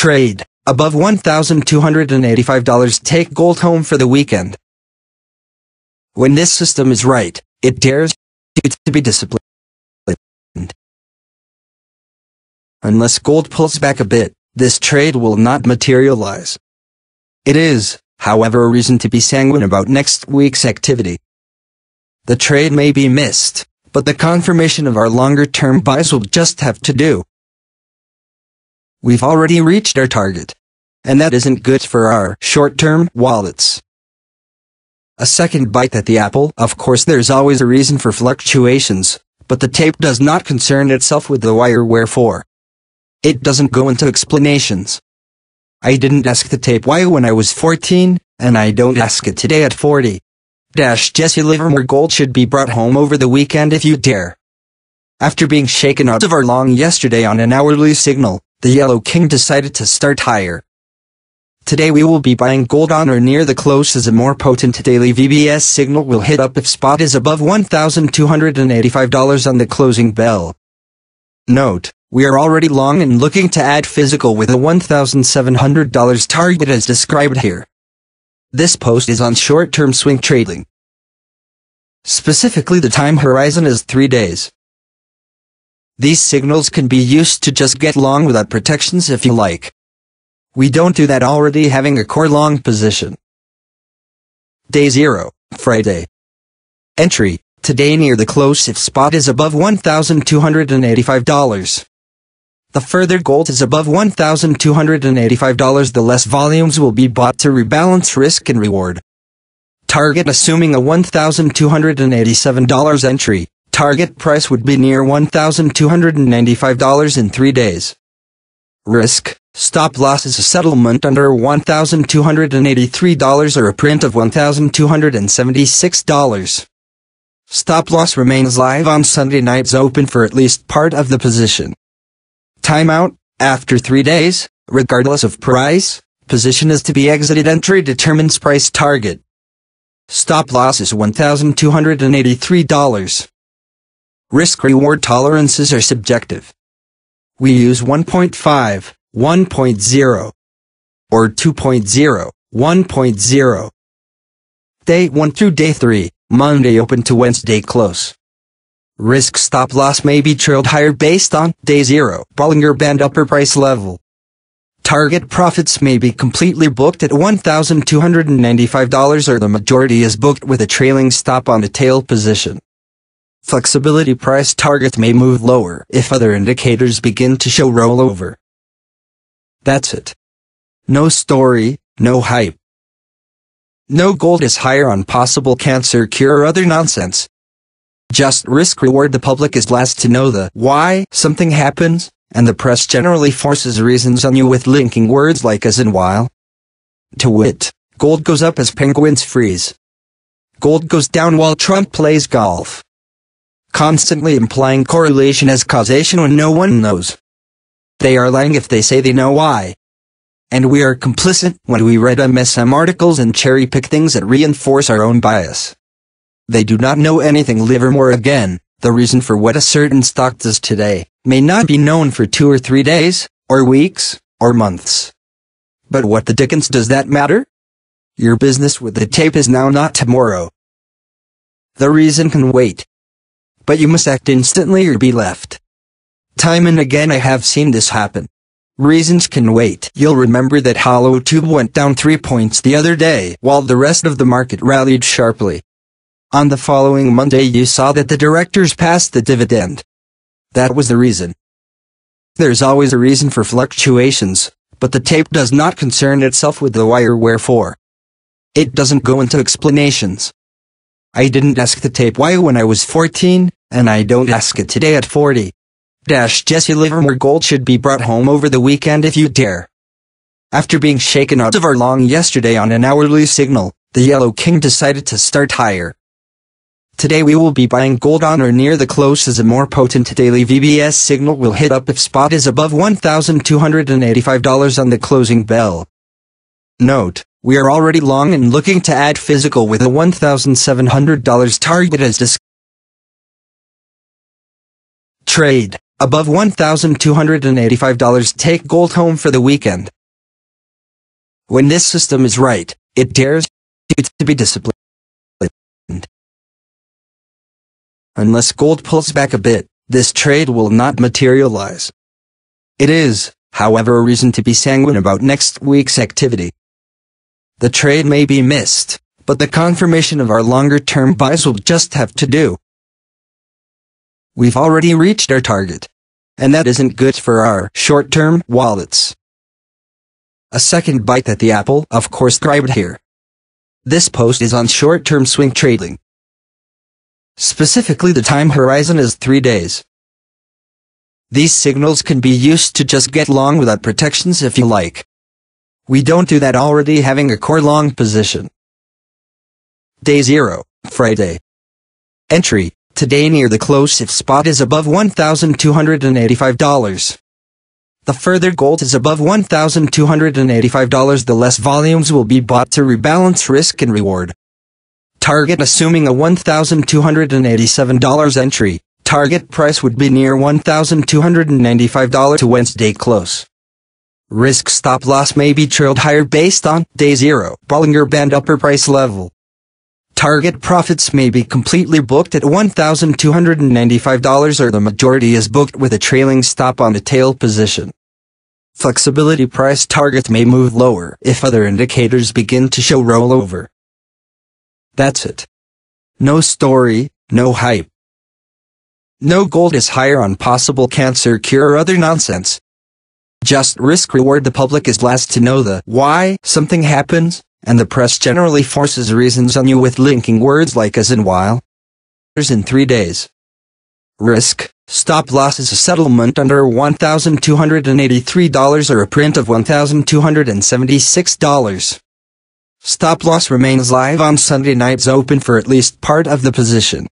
Trade. Above $1,285 take gold home for the weekend. When this system is right, it dares you to be disciplined. Unless gold pulls back a bit, this trade will not materialize. It is, however, a reason to be sanguine about next week's activity. The trade may be missed, but the confirmation of our longer-term buys will just have to do. We've already reached our target. And that isn't good for our short-term wallets. A second bite at the apple, of course there's always a reason for fluctuations, but the tape does not concern itself with the wire wherefore. It doesn't go into explanations. I didn't ask the tape why when I was 14, and I don't ask it today at 40. Dash Jesse Livermore Gold should be brought home over the weekend if you dare. After being shaken out of our long yesterday on an hourly signal, the Yellow King decided to start higher. Today we will be buying gold on or near the close as a more potent daily VBS signal will hit up if spot is above $1,285 on the closing bell. Note, we are already long and looking to add physical with a $1,700 target as described here. This post is on short-term swing trading. Specifically the time horizon is 3 days. These signals can be used to just get long without protections if you like. We don't do that already having a core long position. Day 0, Friday. Entry, today near the close if spot is above $1,285. The further gold is above $1,285 the less volumes will be bought to rebalance risk and reward. Target assuming a $1,287 entry, target price would be near $1,295 in three days. Risk, stop loss is a settlement under $1,283 or a print of $1,276. Stop loss remains live on Sunday nights open for at least part of the position. Timeout, after three days, regardless of price, position is to be exited entry determines price target. Stop loss is $1,283. Risk-reward tolerances are subjective. We use 1.5, 1.0, or 2.0, 1.0. Day 1 through day 3, Monday open to Wednesday close. Risk stop loss may be trailed higher based on day 0 Bollinger Band upper price level. Target profits may be completely booked at $1,295 or the majority is booked with a trailing stop on a tail position. Flexibility price target may move lower if other indicators begin to show rollover. That's it. No story, no hype. No gold is higher on possible cancer cure or other nonsense. Just risk reward the public is last to know the why something happens, and the press generally forces reasons on you with linking words like as and while. To wit, gold goes up as penguins freeze. Gold goes down while Trump plays golf. Constantly implying correlation as causation when no one knows. They are lying if they say they know why. And we are complicit when we read MSM articles and cherry pick things that reinforce our own bias. They do not know anything Livermore again. The reason for what a certain stock does today may not be known for two or three days, or weeks, or months. But what the dickens does that matter? Your business with the tape is now not tomorrow. The reason can wait. But you must act instantly or be left. Time and again I have seen this happen. Reasons can wait. You'll remember that Hollow Tube went down three points the other day while the rest of the market rallied sharply. On the following Monday you saw that the directors passed the dividend. That was the reason. There's always a reason for fluctuations, but the tape does not concern itself with the wire wherefore. It doesn't go into explanations. I didn't ask the tape why when I was 14, and I don't ask it today at 40. Dash Jesse Livermore Gold should be brought home over the weekend if you dare. After being shaken out of our long yesterday on an hourly signal, the Yellow King decided to start higher. Today we will be buying gold on or near the close as a more potent daily VBS signal will hit up if spot is above $1,285 on the closing bell. Note, we are already long and looking to add physical with a $1,700 target as discussed. Trade, above $1,285 take gold home for the weekend. When this system is right, it dares you to be disciplined. Unless gold pulls back a bit, this trade will not materialize. It is, however a reason to be sanguine about next week's activity. The trade may be missed, but the confirmation of our longer-term buys will just have to do. We've already reached our target. And that isn't good for our short-term wallets. A second bite at the apple, of course described here. This post is on short-term swing trading. Specifically the time horizon is 3 days. These signals can be used to just get long without protections if you like. We don't do that already having a core long position. Day 0, Friday. Entry, today near the close if spot is above $1,285. The further gold is above $1,285 the less volumes will be bought to rebalance risk and reward. Target assuming a $1,287 entry, target price would be near $1,295 to Wednesday close. Risk stop loss may be trailed higher based on day zero Bollinger Band upper price level. Target profits may be completely booked at $1,295 or the majority is booked with a trailing stop on the tail position. Flexibility price target may move lower if other indicators begin to show rollover. That's it. No story, no hype. No gold is higher on possible cancer cure or other nonsense. Just risk reward the public is last to know the why something happens, and the press generally forces reasons on you with linking words like as in while. in three days. Risk, stop loss is a settlement under $1,283 or a print of $1,276. Stop loss remains live on Sunday nights open for at least part of the position.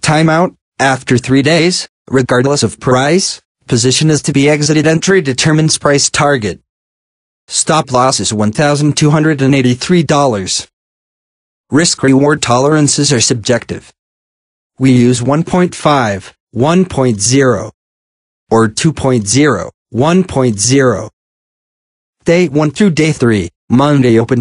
Timeout, after three days, regardless of price, position is to be exited entry determines price target. Stop loss is $1,283. Risk-reward tolerances are subjective. We use 1.5, 1.0, or 2.0, 1.0. Day 1 through day 3, Monday open